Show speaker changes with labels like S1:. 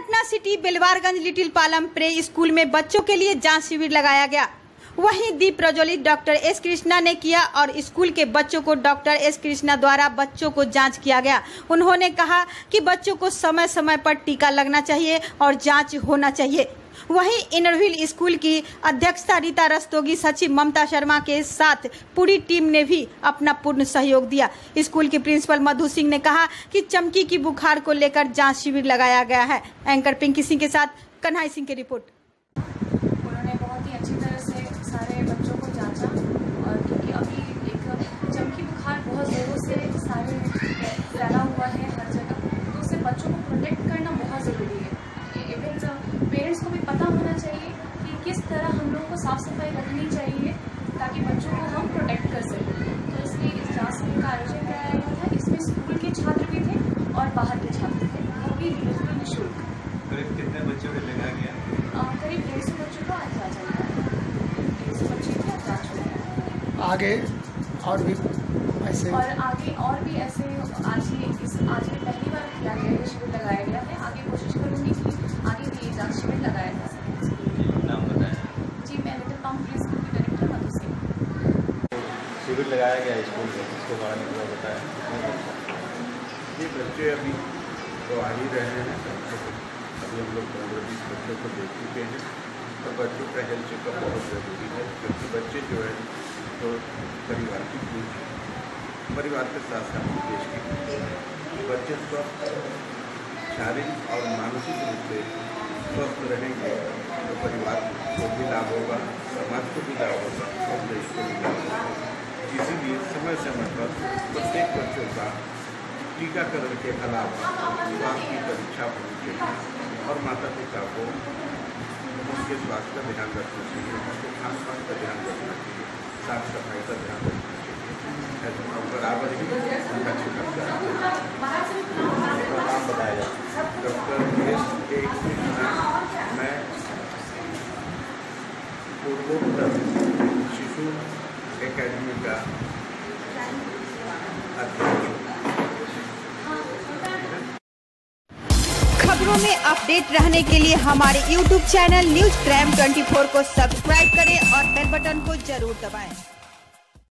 S1: City बेलवारगंज little palm pray school में बच्चों के लिए जाँच शिविर लगाया गया। वहीं दीप प्रज्वलित डॉक्टर एस कृष्णा ने किया और स्कूल के बच्चों को डॉक्टर एस कृष्णा द्वारा बच्चों को जाँच किया गया। उन्होंने कहा कि बच्चों को समय समय पर टीका लगना चाहिए और जाँच होना चाहिए। वहीं इनरविल स्कूल की अध्यक्षता रीता रस्तोगी, सचिव ममता शर्मा के साथ पूरी टीम ने भी अपना पूर्ण सहयोग दिया। स्कूल की प्रिंसिपल मधु सिंह ने कहा कि चमकी की बुखार को लेकर जाँच शिविर लगाया गया है। एंकर पिंकी सिंह के साथ कन्हाई सिंह की रिपोर्ट
S2: उन्होंने बहुत ही अच्छी तरह से सारे बच्चों को जांचा और क्योंकि अभी एक चमकी बुखार बहुत ज़ोरों से सारे फैला हुआ है हर जगह तो उससे बच्चों को प्रोटेक्ट करना बहुत ज़रूरी है इवन पेरेंट्स को भी पता होना चाहिए कि किस तरह हम लोगों को साफ़ सफ़ाई रखनी चाहिए ताकि बच्चों को हम प्रोटेक्ट कर सकें। तो इसलिए इस जाँच का आयोजन कराया गया था इसमें स्कूल के छात्र भी थे और बाहर के छात्र थे। वो भी बिल्कुल निःशुल्क
S3: करीब कितने बच्चों को लगाया गया?
S2: करीब डेढ़ सौ बच्चों को आज जांचा डेढ़ सौ बच्चे थे आज जाँच
S4: आगे और भी ऐसे
S2: और आगे और भी शिविर लगाया गया स्कूल
S3: में, इसके बारे में थोड़ा बताएँ
S5: ये बच्चे अभी तो आ ही रहे हैं, अभी हम लोग पंद्रह बीस बच्चों को देख चुके हैं तो बच्चों का हेल्थ चेकअप बहुत ज़रूरी है, क्योंकि बच्चे जो है तो परिवार की पूछ परिवार के साथ साथ देश की बच्चे स्वस्थ, शारीरिक और मानसिक रूप से स्वस्थ रहेंगे तो परिवार को भी लाभ होगा, समाज को भी लाभ होगा, और देश को भी समय समय पर प्रत्येक बच्चों का टीकाकरण के अलावा की परीक्षा होनी चाहिए और माता पिता को उनके स्वास्थ्य का ध्यान रखना चाहिए, उनके खान पान का ध्यान रखना चाहिए साफ़ सफ़ाई का ध्यान रखना चाहिए। और बराबर ही उनका चाहिए
S3: नाम बताया
S5: डॉक्टर एस के कृष्णा मैं पूर्वोत्तर शिशु एकेडमी का
S1: खबरों में अपडेट रहने के लिए हमारे YouTube चैनल न्यूज़ क्राइम 24 को सब्सक्राइब करें और बेल बटन को ज़रूर दबाएँ।